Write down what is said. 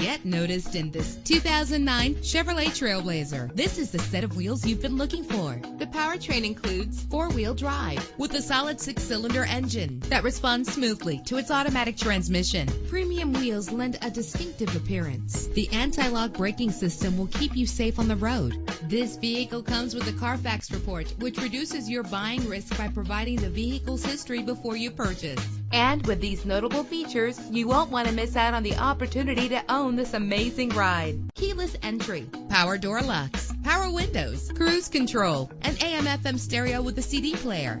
Get noticed in this 2009 Chevrolet Trailblazer. This is the set of wheels you've been looking for. The powertrain includes four-wheel drive with a solid six-cylinder engine that responds smoothly to its automatic transmission. Premium wheels lend a distinctive appearance. The anti-lock braking system will keep you safe on the road. This vehicle comes with a Carfax report, which reduces your buying risk by providing the vehicle's history before you purchase. And with these notable features, you won't want to miss out on the opportunity to own this amazing ride. Keyless entry, power door locks, power windows, cruise control, an AM FM stereo with a CD player,